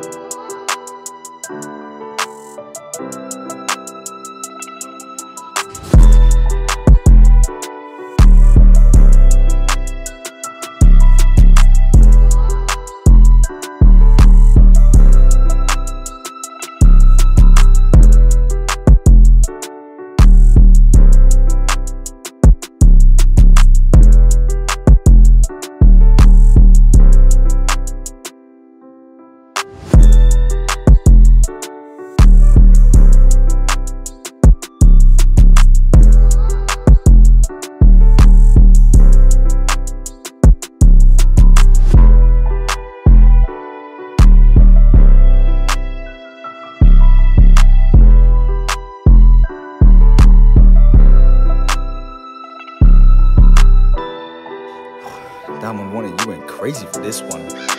Thank you. 911, you went crazy for this one.